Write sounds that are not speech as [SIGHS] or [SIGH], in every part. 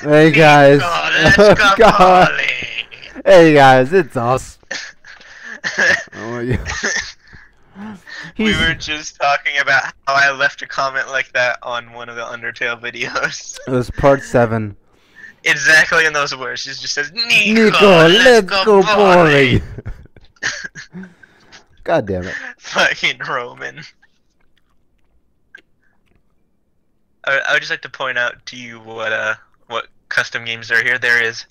Hey guys. God. [LAUGHS] Hey guys, it's us. [LAUGHS] Oh, yeah. we He's- were just talking about how I left a comment like that on one of the Undertale videos. It was part seven. exactly in those words. It just says, Niko, Niko, let's, go, bowling. [LAUGHS] God damn it. Fucking Roman. I, I would just like to point out to you what uh what custom games are here. There is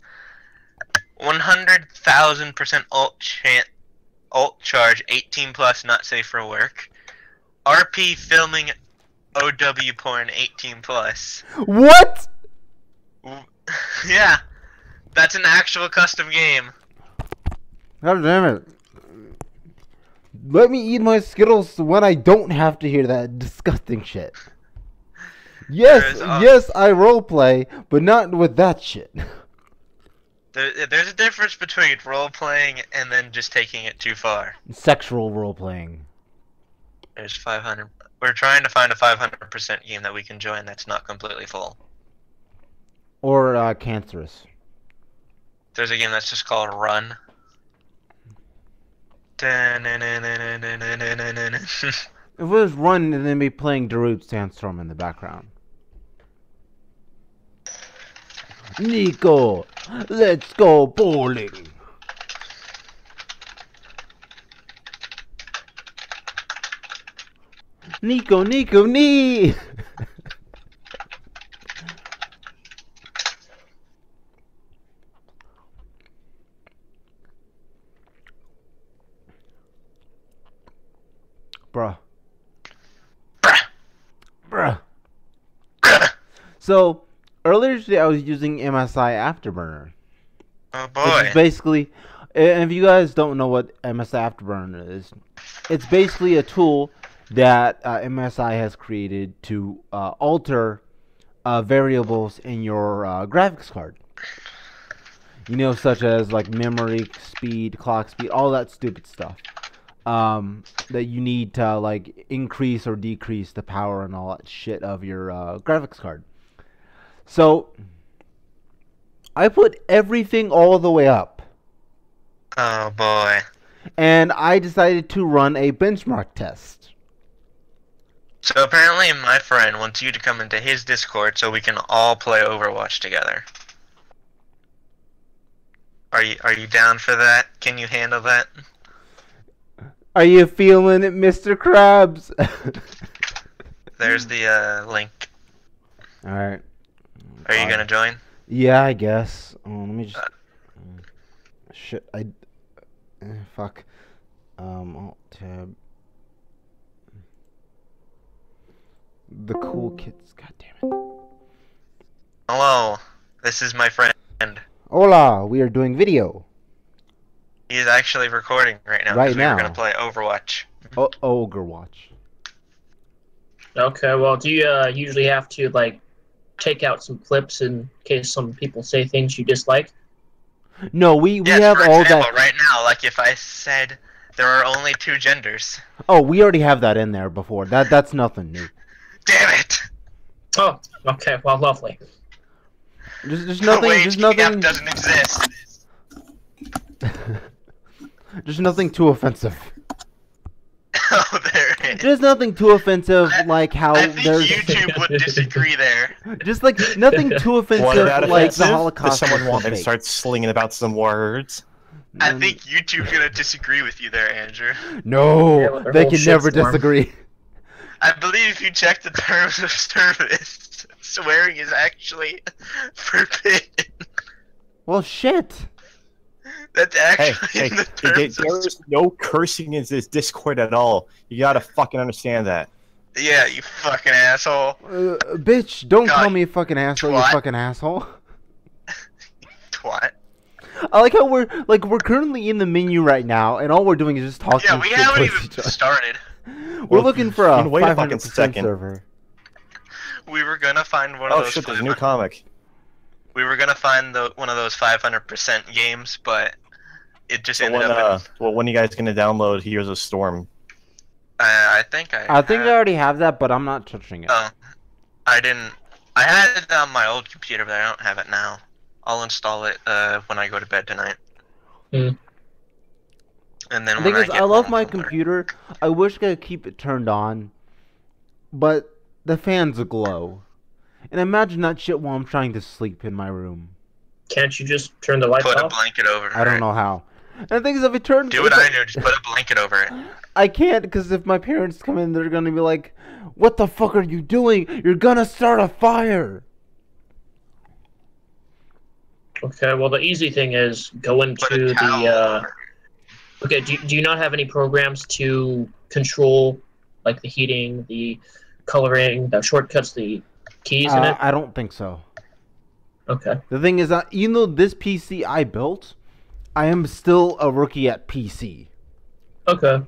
one hundred thousand percent alt chan alt charge, eighteen plus, not safe for work. RP filming OW porn, eighteen plus. What? [LAUGHS] yeah, that's an actual custom game. God damn it. Let me eat my Skittles when I don't have to hear that disgusting shit. Yes, uh, yes, I roleplay, but not with that shit. [LAUGHS] There, there's a difference between role playing and then just taking it too far. Sexual roleplaying. There's 500. We're trying to find a 500% game that we can join that's not completely full. Or uh, cancerous. There's a game that's just called Run. If it was run and then be playing Darude Sandstorm in the background. Niko, let's go bowling. Niko, Niko, knee. Bruh. Bruh. So, earlier today I was using MSI Afterburner. Oh boy. basically, if you guys don't know what MSI Afterburner is, it's basically a tool that uh, MSI has created to uh, alter uh, variables in your uh, graphics card. You know, such as like memory speed, clock speed, all that stupid stuff. Um, that you need to like increase or decrease the power and all that shit of your uh, graphics card. So, I put everything all the way up Oh boy. and I decided to run a benchmark test. So apparently my friend wants you to come into his Discord so we can all play Overwatch together. Are you are you down for that? Can you handle that? Are you feeling it, Mr. Krabs? [LAUGHS] There's the uh, link. All right. Are you gonna join? Yeah, I guess. Oh, let me just. Uh. Shit, I. eh, fuck. Um, alt tab. The cool kids. God damn it. Hello, this is my friend. Hola, we are doing video. He's actually recording right now. Right 'cause we were now. gonna play Overwatch. O- Ogre Watch. Okay, well, do you uh, usually have to like take out some clips in case some people say things you dislike? No, we, we Yes, have for all example, that. right now, like if I said there are only two genders. Oh, we already have that in there before. That That's nothing new. [LAUGHS] Damn it! Oh, okay, well, lovely. There's, there's [LAUGHS] the nothing. wage There's gap nothing. doesn't exist. [LAUGHS] There's nothing too offensive. oh, there it is. There's nothing too offensive I- like how I think there's YouTube would [LAUGHS] disagree there. just like nothing too offensive What about like offensive? the Holocaust. Does someone was want to start slinging about some words? I think YouTube's gonna disagree with you there, Andrew. no, Yeah, they can never shitstorm. disagree. I believe if you check the terms of service, [LAUGHS] swearing is actually [LAUGHS] forbidden. Well, shit. That's actually hey, in the hey, there- terms there's no cursing in this Discord at all. You gotta fucking understand that. Yeah, you fucking asshole. Uh, bitch, don't God, call me a fucking asshole, you fucking asshole. [LAUGHS] Twat. I like how we're like we're currently in the menu right now, and all we're doing is just talking. Yeah, we shit haven't even each other. started. [LAUGHS] We're Well, looking for you a can wait a fucking 500% second. server. We were gonna find one Oh of those. shit, there's a new comic. we were gonna find the one of those 500% games, but it just So ended when, up. uh, well, when are you guys gonna download Heroes of Storm? Uh, I think I. I think I already have that, but I'm not touching it. Oh, I didn't. I had it on my old computer, but I don't have it now. I'll install it uh, when I go to bed tonight. Hmm. And then The thing is, I, get I love my I'll computer. I wish I could keep it turned on, but the fans glow. And imagine that shit while I'm trying to sleep in my room. Can't you just turn the lights Put a off? blanket over it. I don't know how. And the thing is, if it turns, Do what I do. Just put a blanket over it. I can't because if my parents come in, they're gonna be like, "What the fuck are you doing? You're gonna start a fire." Okay, well the easy thing is go into the uh. Okay, do, do you not have any programs to control like the heating, the coloring, the shortcuts, the keys in Uh, it? I don't think so. Okay. The thing is, that you know, this PC I built, I am still a rookie at PC. Okay.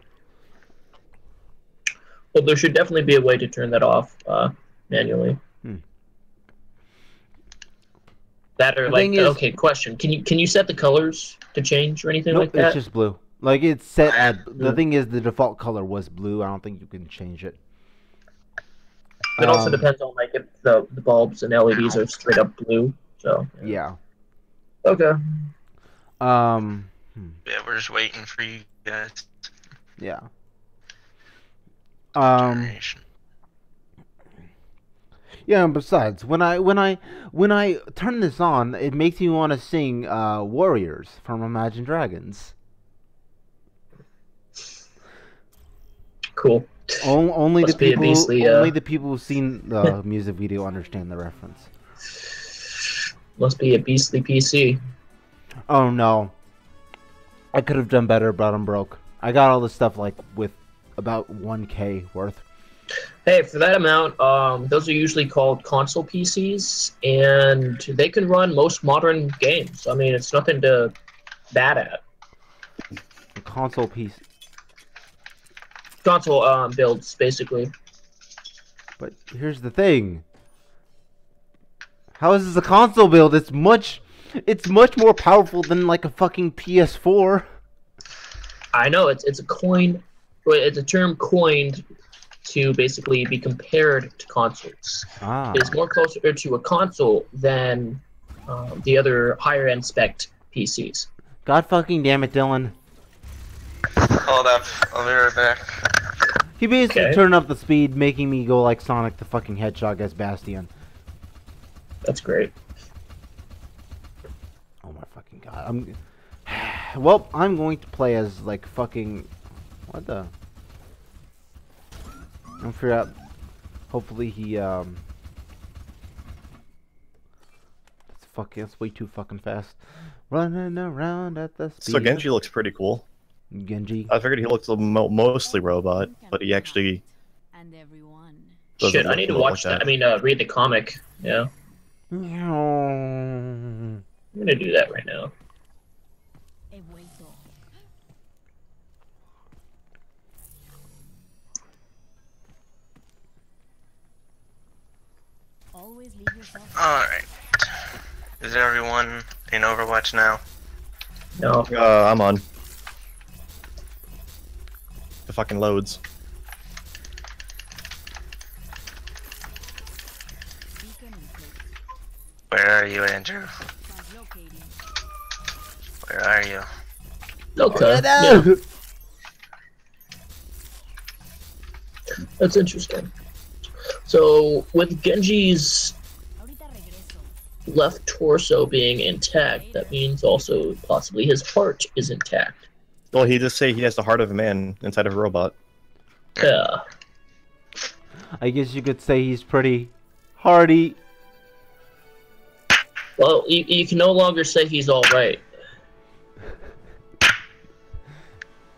Well, there should definitely be a way to turn that off uh, manually. Hmm. That or The like is- okay, question. Can you can you set the colors to change or anything Nope, like that? it's just blue. Like it's set at. [LAUGHS] The thing is, the default color was blue. I don't think you can change it. It also Um, depends on like if the, the bulbs and LEDs are straight up blue. So Yeah. Okay. Um. hmm, Yeah, we're just waiting for you guys. Yeah. Um. Yeah. And besides, when I when I when I turn this on, it makes me want to sing uh, "Warriors" from Imagine Dragons. Cool. O- only the Must be a people, beastly, uh, only the people who've seen the [LAUGHS] music video understand the reference. Must be a beastly PC. Oh no, I could have done better, but I'm broke. I got all this stuff like with about 1k worth. Hey, for that amount, um, those are usually called console PCs, and they can run most modern games. I mean, it's nothing to bat at. A console piece, Console um, builds, basically. but here's the thing. How is this a console build? It's much, it's much more powerful than like a fucking PS4. I know it's it's a coin, well, it's a term coined to basically be compared to consoles. Ah, It's more closer to a console than um, the other higher end spec PCs. god fucking damn it, Dylan. Hold up. I'll be right back. He basically Okay. turned up the speed, making me go like Sonic the fucking Hedgehog as Bastion. That's great. Oh my fucking god. I'm [SIGHS] Well, I'm going to play as like fucking what the I'm figure out hopefully he um That's fucking that's way too fucking fast. Running around at the speed So Genji looks pretty cool. Genji. I figured he looks mostly robot, but he actually and everyone. Shit, I need to look like watch that. that. I mean, uh, read the comic. Yeah, Meow. I'm gonna do that right now. He vuelto. Always leave yourself. Alright. Is everyone in Overwatch now? No, Uh, I'm on. The fucking loads. Beacon in place. Where are you, Andrew? Translocating. Where are you? okay. Yeah. Yeah, that's interesting. So, with Genji's left torso being intact, that means also possibly his heart is intact. Well, he just say he has the heart of a man inside of a robot. Yeah. I guess you could say he's pretty hardy. Well, you, you can no longer say he's all right.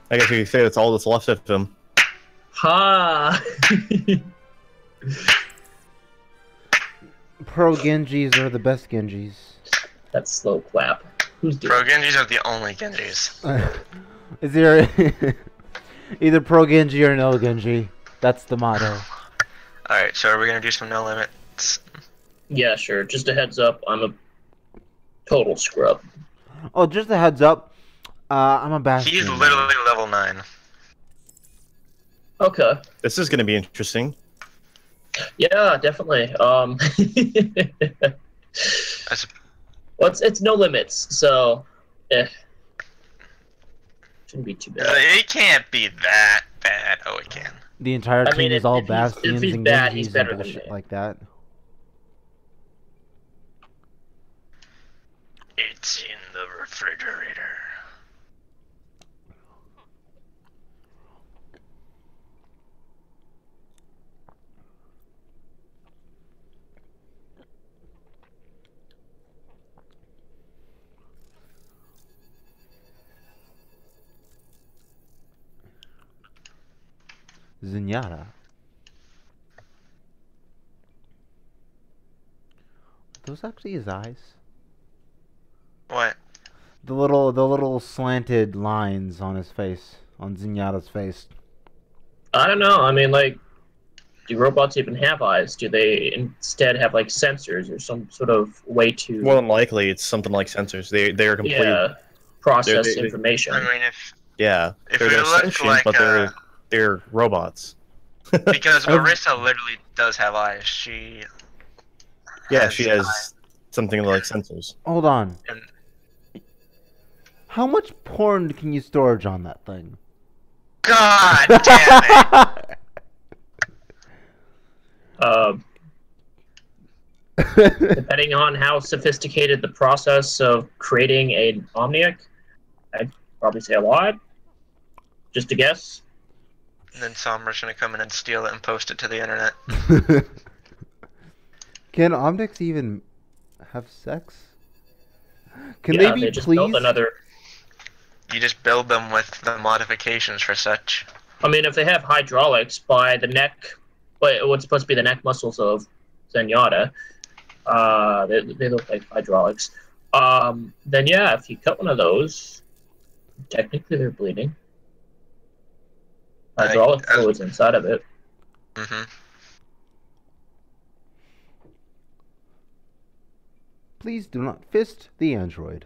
I guess you could say that's all that's left of him. Ha! [LAUGHS] Pro Genjis are the best Genjis. That's slow clap. Who's doing? Pro Genjis are the only Genjis. [LAUGHS] Is there [LAUGHS] either pro Genji or no Genji? That's the motto. Alright, so are we gonna do some no limits? Yeah, sure. Just a heads up, I'm a total scrub. Oh, just a heads up. Uh, I'm a Bastion. He's literally level 9. Okay. This is going to be interesting. Yeah, definitely. Um, [LAUGHS] That's- [LAUGHS] well, it's, it's no limits, so eh. shouldn't be too bad. It can't be that bad. Oh, it can. The entire I team mean, is if- all if he's- if bastions he's and bad, he's and better than bullshit like that. It's in the refrigerator. Zenyatta. Are those actually his eyes? What? The little, the little slanted lines on his face, on Zenyatta's face. I don't know. I mean, like, do robots even have eyes? Do they instead have like sensors or some sort of way to More than likely, it's something like sensors. They they are complete. yeah process They- they- information? I mean, if Yeah, If they're, we they're look sentient, like, but they're uh, they're robots. because [LAUGHS] Ev- Orisa literally does have eyes. She. Yeah, she eyes. has something like sensors. Hold on. And- How much porn can you storage on that thing? God [LAUGHS] damn it! Um, [LAUGHS] depending on how sophisticated the process of creating an Omniac, I'd probably say a lot. Just a guess. And then Sombra's gonna come in and steal it and post it to the internet. [LAUGHS] Can Omnics even have sex? Can yeah, they be just built pleased? another. You just build them with the modifications for such. I mean, if they have hydraulics by the neck, but what's supposed to be the neck muscles of Zenyatta, uh, they, they look like hydraulics. Um, then yeah, if you cut one of those, technically they're bleeding. I- Hydraulic I- fluids inside of it. hmm Please do not fist the android,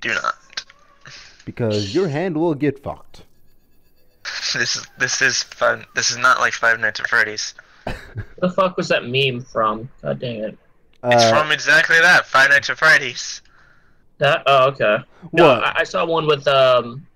Do not. because your hand will get fucked. [LAUGHS] This is this is fun. This is not like Five Nights at Freddy's. The fuck was that meme from? God dang it. It's Uh, from exactly that. Five Nights at Freddy's. That? Oh, okay. No, what? I, I saw one with um,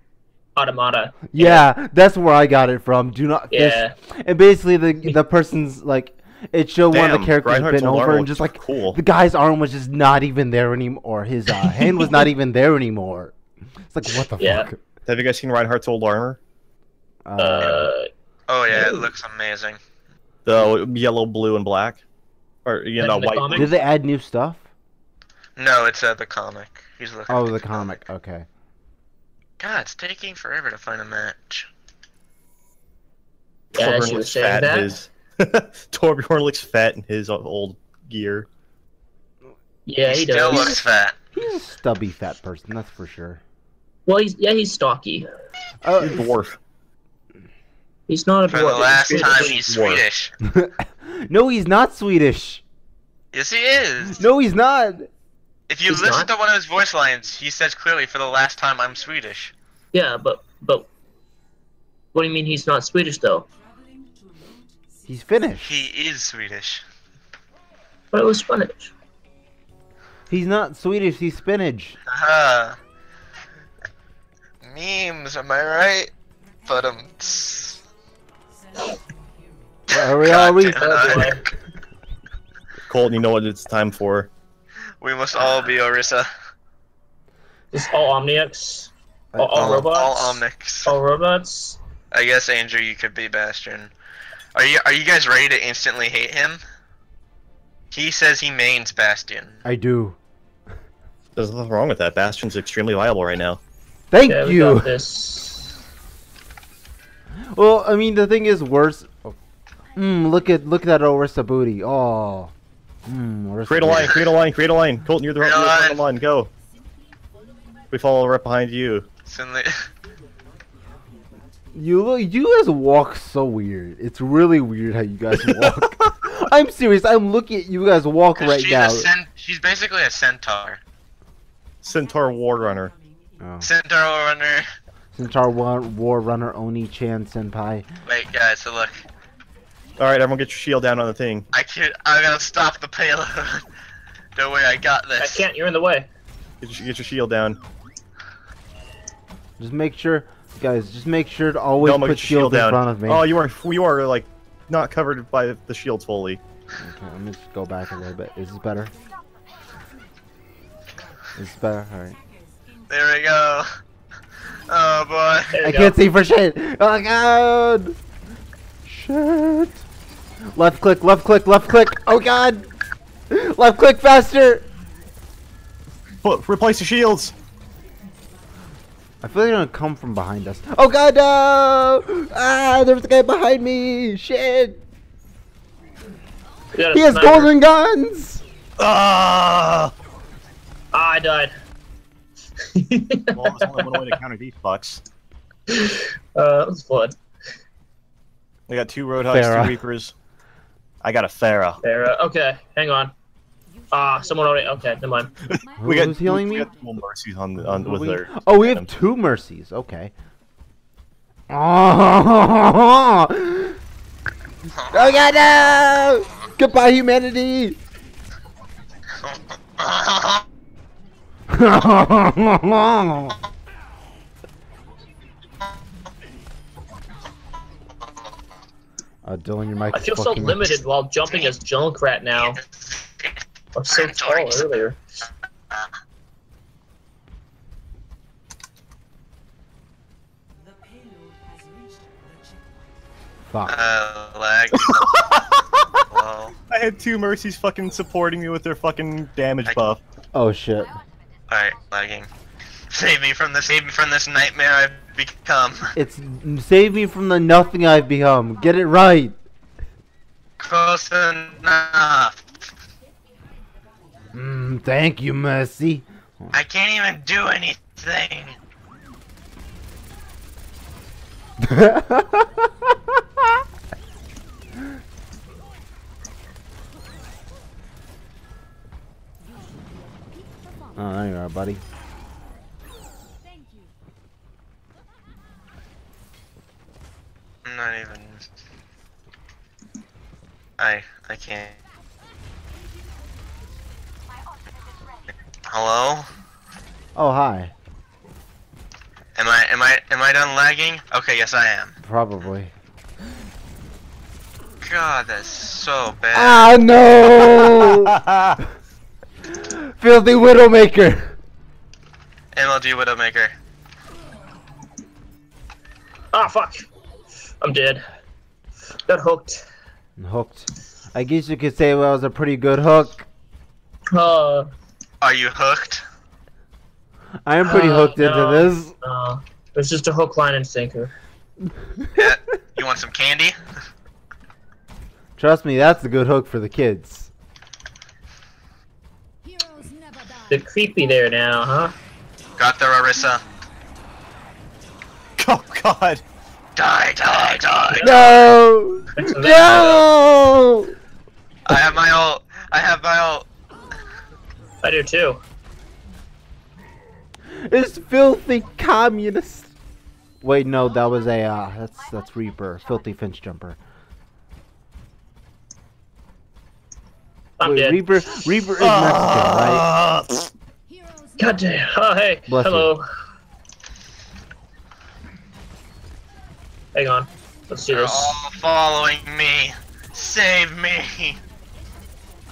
Automata. yeah, that's where I got it from. Do not fist. Yeah. And basically, the the person's like, it showed one of the characters Reinhardt bent over and just like cool. the guy's arm was just not even there anymore, or his uh, [LAUGHS] hand was not even there anymore. It's like what the Yeah. fuck. Have you guys seen Reinhardt's old armor? Uh, Uh, Oh yeah, it looks amazing. The yellow, blue, and black, or you know, in the white. comics? did they add new stuff? No, it's uh, the comic. He's looking. Oh, at the comic. Okay. God, it's taking forever to find a match. Yeah, Torbjorn looks saying fat in that. his. [LAUGHS] Torbjorn looks fat in his old gear. yeah, he, he still does. looks fat. He's a stubby fat person, that's for sure. Well, he's yeah, he's stocky. Uh, He's a dwarf. He's not a For dwarf. the last He's time, he's Dwarf. Swedish. [LAUGHS] no, he's not Swedish. Yes, he is. No, he's not. If you He's listen not? to one of his voice lines, he says clearly, "For the last time, I'm Swedish." Yeah, but but what do you mean he's not Swedish though? He's Finnish. He is Swedish. But it was Spanish. He's not Swedish. He's spinach. Haha. Memes, am I right? But um. Where we are we? Colton, you know what it's time for? We must all be Orisa. It's all Omniacs. All, all all, robots. all Omnics. All robots. I guess Andrew, you could be Bastion. Are you Are you guys ready to instantly hate him? He says he mains Bastion. I do. There's nothing wrong with that. Bastion's extremely viable right now. Thank Yeah, you. got this. Well, I mean, the thing is worse. Hmm, look at look at that Orisa booty. Oh. Hmm. Create a booty. line, create a line, create a line. Colton, you're the, you're Create the line. of the line. Go. We follow right behind you. Suddenly, [LAUGHS] You look, you guys walk so weird. It's really weird how you guys [LAUGHS] walk. I'm serious. I'm looking at you guys walk right she's now. a cent- she's basically a centaur. Centaur War Runner. Oh. Centaur runner. Centaur War, War Runner Oni Chan Senpai. Wait, guys, so look. All right, everyone, get your shield down on the thing. I can't. I'm gonna stop the payload. [LAUGHS] Don't worry, I got this. I can't. You're in the way. Get your, get your shield down. Just make sure, guys. Just make sure to always Don't put get your shield shields in down. front of me. Oh, you are you are like not covered by the shield fully. Okay, let me just go back a little bit. Is this better? Is this better? Alright. There we go. Oh boy. I go. can't see for shit! Oh god! Shit! Left click, left click, left click! Oh god! Left click faster! Put, replace the shields. I feel like they're gonna come from behind us. Oh god, no! Ah, there's a guy behind me! Shit! We got a He has sniper. golden guns! Ah! Ah, I died. Well, there's only one way to counter these fucks. uh, that was fun. We got two Roadhogs, two Reapers. I got a Pharah. There. Uh, okay, hang on. Ah, someone already. Okay, never mind. We got Who's healing we me? got dual mercies on, on with We- their. Oh, we have two mercies. Okay. [LAUGHS] Oh, oh god, no! Goodbye, humanity! [LAUGHS] [LAUGHS] Uh, Dylan, your mic I feel so fucking- limited while jumping as Junkrat now. I'm so tall earlier. Fuck. Uh, lag. [LAUGHS] Hello. I had two mercies fucking supporting me with their fucking damage buff. Oh shit. Alright, lagging. Save me from this. Save me from this nightmare I've become. [LAUGHS] It's save me from the nothing I've become. Get it right. Close enough. Mm, thank you, Mercy. I can't even do anything. [LAUGHS] Oh, there you are, buddy. Thank you. I'm not even. I I can't. Hello? Oh, hi. Am I am I am I done lagging? Okay, yes I am. Probably. God, that's so bad. Ah, no! [LAUGHS] Filthy Widowmaker! MLG Widowmaker. Ah, fuck. I'm dead. Got hooked. Hooked. I guess you could say that was a pretty good hook. Uh, Are you hooked? I am pretty Uh, hooked into no. this. uh, it was just a hook, line, and sinker. [LAUGHS] Yeah. You want some candy? Trust me, that's a good hook for the kids. Heroes never die. Bit creepy there now, huh? Got the Orisa. oh god. Die, die, die. No! Thanks for that. No! I have my ult. I have my ult. I do too. It's filthy communist. Wait, no, that was a uh, that's that's Reaper, filthy Finch jumper. I'm Wait, dead. Reaper, Reaper is Mexican, right? Ah, Heroes God damn. Oh, hey. Bless you. Hang on. Let's do They're this. all following me. Save me.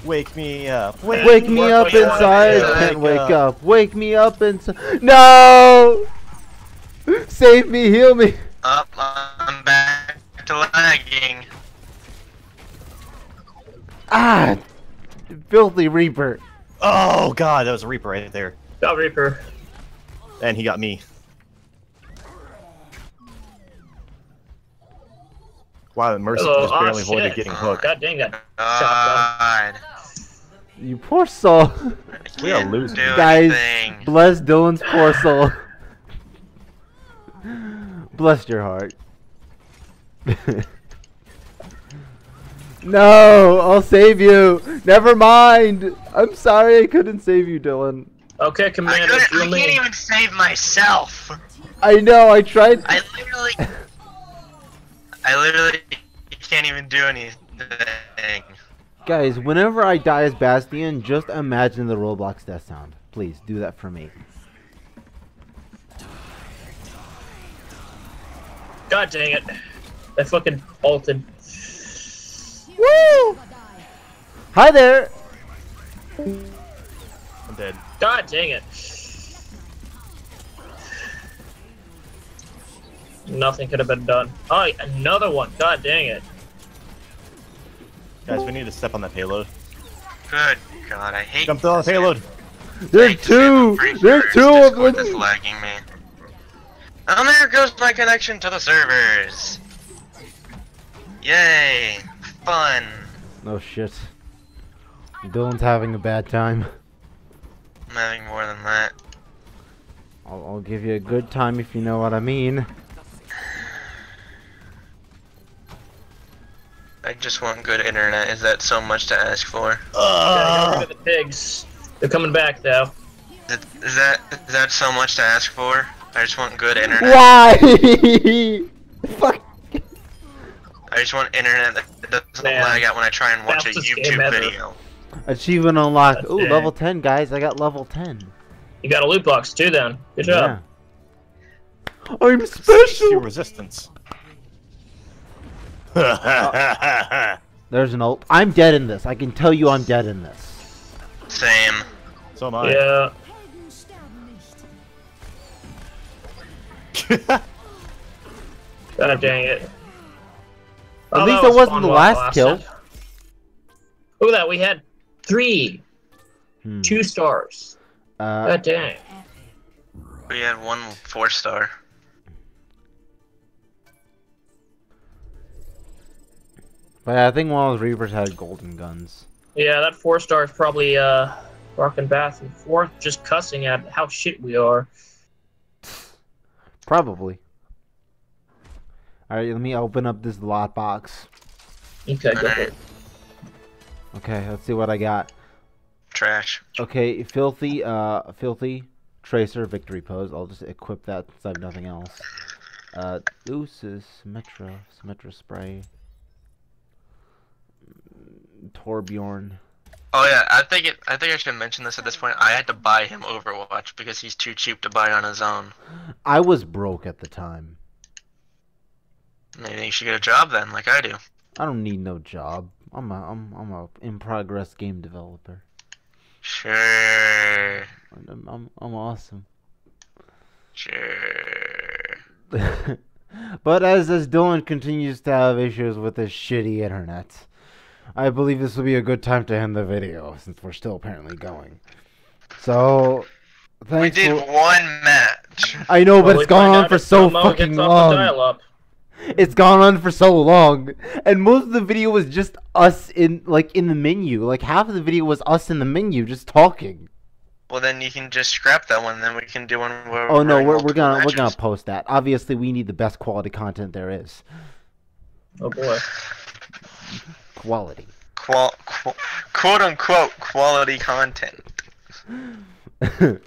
Wake me up. Wake, Wake me up what you wanna inside. do. Can't Wake wake up. up. Wake me up inside. No! Save me, heal me. Up, I'm back to lagging. Ah! Filthy Reaper. Oh god, that was a Reaper right there. Got Reaper. And he got me. Wow, the Mercy Hello. just Oh, barely avoided shit. getting hooked. God dang that. Shotgun. God. You poor soul. We are Can't losing. do Guys, anything. bless Dylan's poor soul. [LAUGHS] bless your heart. [LAUGHS] no, I'll save you. Never mind. I'm sorry I couldn't save you, Dylan. Okay, Commander, couldn't- I me. can't even save myself. I know, I tried. I literally, [LAUGHS] I literally can't even do anything. Guys, whenever I die as Bastion, just imagine the Roblox death sound. Please do that for me. God dang it. That fucking ulted. Woo! Hi there. I'm dead. God dang it. Nothing could have been done. Oh, another one. God dang it. Guys, we need to step on that payload. Good God, I hate. Jump on the payload. There's two. There's two of Discord is them. lagging me. Oh, there goes my connection to the servers. Yay, fun. No shit. Dylan's having a bad time. I'm having more than that. I'll, I'll give you a good time if you know what I mean. I just want good internet. Is that so much to ask for? Yeah, Uh, rid of the pigs. They're coming back though. Is is that is that so much to ask for? I just want good internet. Why? [LAUGHS] Fuck. I just want internet that doesn't Man. lag out when I try and watch a Fastest game YouTube video. Achievement unlocked. That's Ooh, it. level 10, guys. I got level 10. You got a loot box too then. Good job. Yeah. I'm see special. resistance. [LAUGHS] There's an ult. I'm dead in this. I can tell you I'm dead in this. Same. so am I. Yeah. Helden. [LAUGHS] God dang it. At Oh, least that it was wasn't the while it last kill. lasted. Look at that. We had three, Hmm. two stars. Uh, God dang. We had one four star. But I think one of those Reapers had golden guns. Yeah, that four star is probably uh rocking bath and forth, just cussing at how shit we are. Probably. Alright, let me open up this lot box. Okay, go for it. Okay, let's see what I got. Trash. Okay, filthy, uh, filthy tracer victory pose. I'll just equip that since I have nothing else. Uh, Lucis, Symmetra, Symmetra spray. Torbjorn. Oh yeah, I think it. I think I should mention this at this point. I had to buy him Overwatch because he's too cheap to buy on his own. I was broke at the time. Maybe you should get a job then, like I do. I don't need no job. I'm a, I'm, I'm a in progress game developer. Sure. I'm, I'm, I'm awesome. Sure. [LAUGHS] but as as Dylan continues to have issues with his shitty internet, I believe this will be a good time to end the video since we're still apparently going. So, We did for- one match. I know, but Well, it's gone on for so fucking gets off the long. It's gone on for so long, and most of the video was just us in like in the menu. Like half of the video was us in the menu just talking. Well, then you can just scrap that one. Then we can do one where. Oh no, we're, we're gonna we're gonna post that. Obviously, we need the best quality content there is. Oh boy. Quality. Qual, qu- quote unquote quality content. [LAUGHS]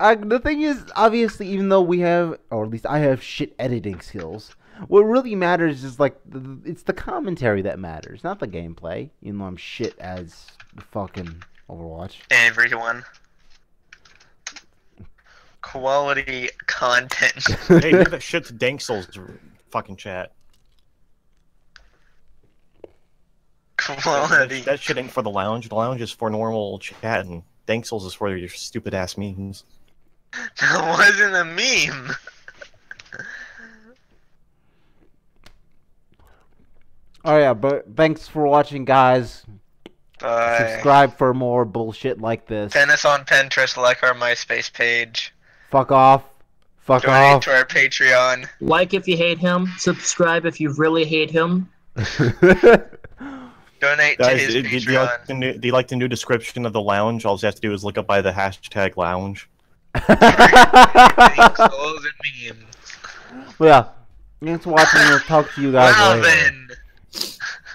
I, the thing is, obviously, even though we have, or at least I have shit editing skills, what really matters is like the, it's the commentary that matters, not the gameplay. Even though I'm shit as fucking Overwatch. Everyone. Quality content. hey, give [LAUGHS] that shit to Dank Souls fucking chat. [LAUGHS] Quality. that shit ain't for the lounge. The lounge is for normal chat, and Dank Souls is for your stupid ass memes. [LAUGHS] That wasn't a meme. Oh yeah, but thanks for watching, guys. Bye. Subscribe for more bullshit like this. Pen us on Pinterest, like our MySpace page. Fuck off. Fuck Donate off. to our Patreon. Like if you hate him. Subscribe if you really hate him. [LAUGHS] Donate to his do, do, you Patreon. like the new, do you like the new description of the lounge? All you have to do is look up by the hashtag lounge. [LAUGHS] Souls and memes. yeah. Thanks for watching. We'll talk to you guys Well later. then.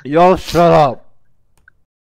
Y'all shut up.